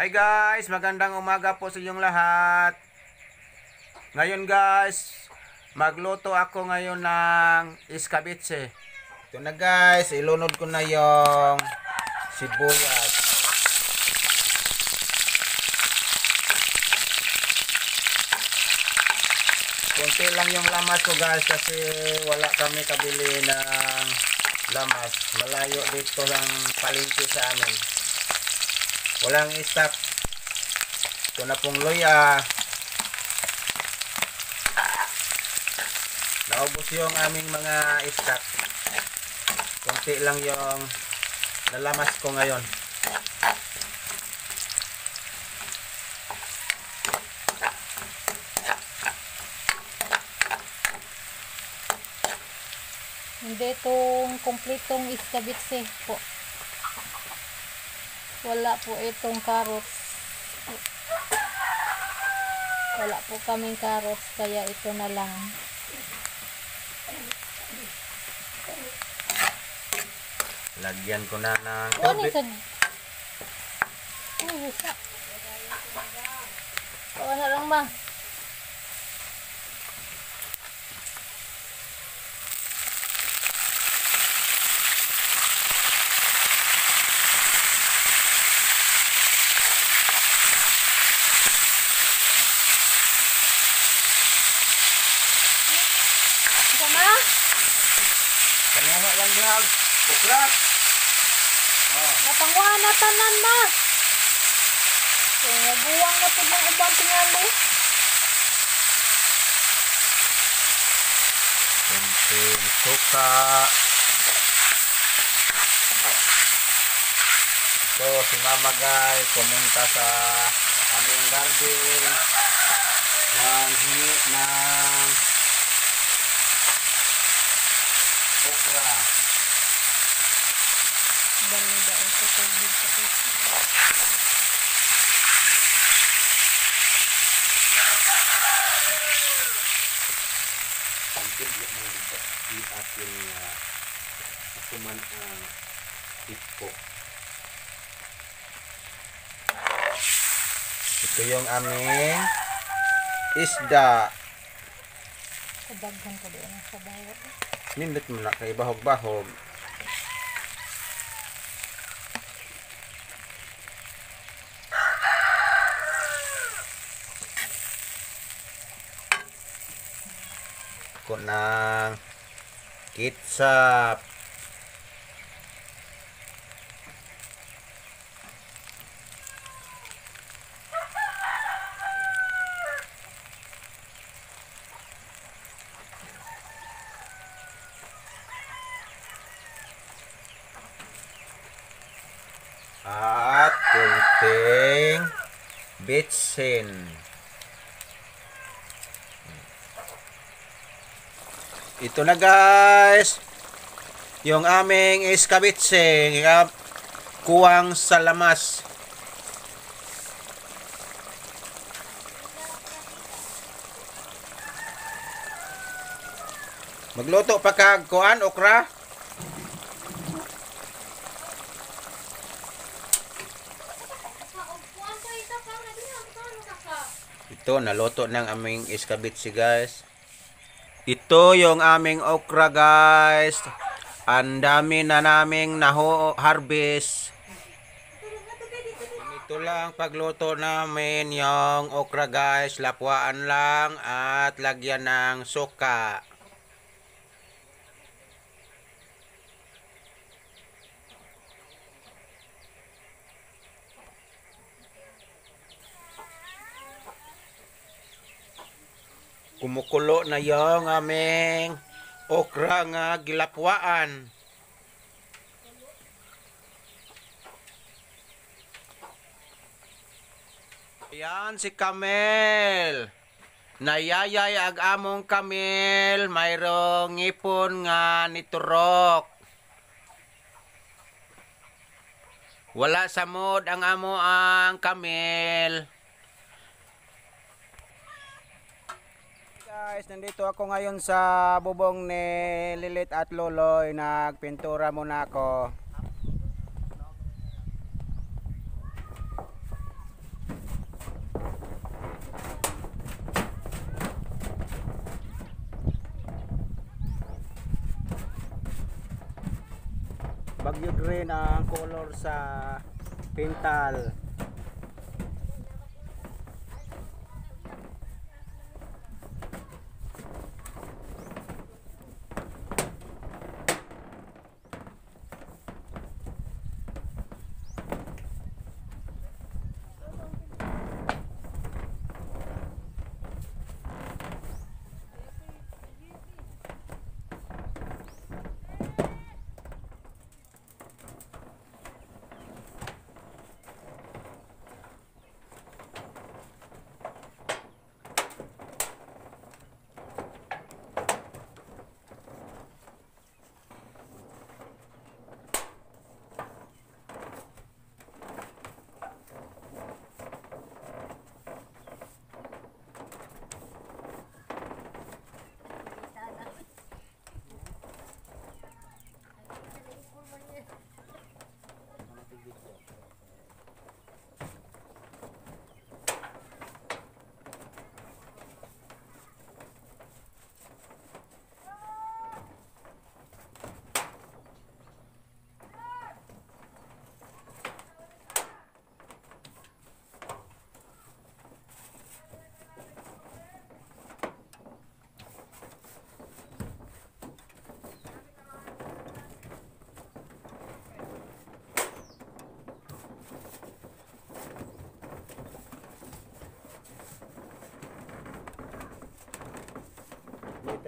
Hi guys, magandang umaga po sa inyong lahat. Ngayon guys, magluto ako ngayon ng iskabitse. Ito na guys, ilunod ko na yung sibuyas. Kunti lang yung lamas ko guys kasi wala kami kabili ng lamas. Malayo dito ang palengke sa amin. Walang stock. Ito na pong luya. Naubos yung aming mga stock. Kunti lang yung nalamas ko ngayon. Hindi itong kompletong iskabitse po. Wala po itong carrots. Wala po kaming carrots kaya ito na lang. Lagyan ko na ng tubig. na lang ma. Kanya lang. Oh. Napangwa na tanan na. So, nabuwang na po ng ubang tingali. Kunting suka. So, si Mama Guy pumunta sa aming garden ng hingi ng okra. Dami daw ito tubig sa dito. Until yung mga dito, di ating uh, ito man ang tipo. Ito yung aming isda. Kadaghan ko doon sa bawat. Nindot mo na kay bahog-bahog. Ko ng ketchup. At kunting bitsin. Ito na guys. Yung aming iskabitse. nga Kuwang sa lamas. Magluto pa kag kuan okra. Ito, naloto ng aming iskabitsi guys. Ito yung aming okra guys. Ang dami na naming naho harvest. Ito lang pagluto namin yung okra guys. Lapuan lang at lagyan ng suka. Kumukulo na yung aming okra nga gilapwaan. Yan si Kamel. Nayayay ag among Kamel, mayroong ngipon nga niturok. Wala sa mood ang amo ang Kamel. guys, nandito ako ngayon sa bubong ni Lilit at Loloy. Nagpintura muna ako. Bagyo green ang color sa pintal.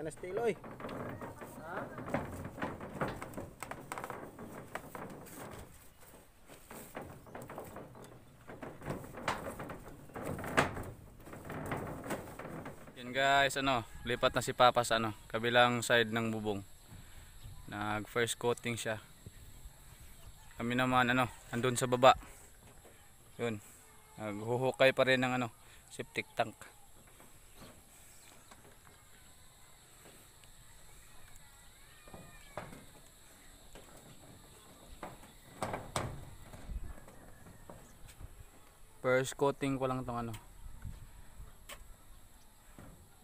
Dito na steel oy. Yan guys, ano, lipat na si Papa sa ano, kabilang side ng bubong. Nag first coating siya. Kami naman ano, andun sa baba. Yun. Naghuhukay pa rin ng ano, septic tank. First coating ko lang tong ano,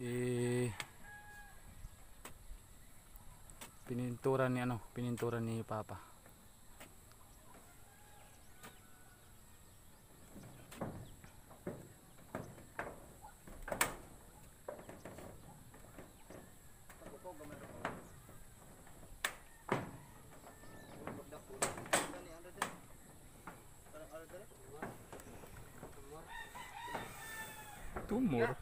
eh pinintura ni ano pinintura ni papa o muro.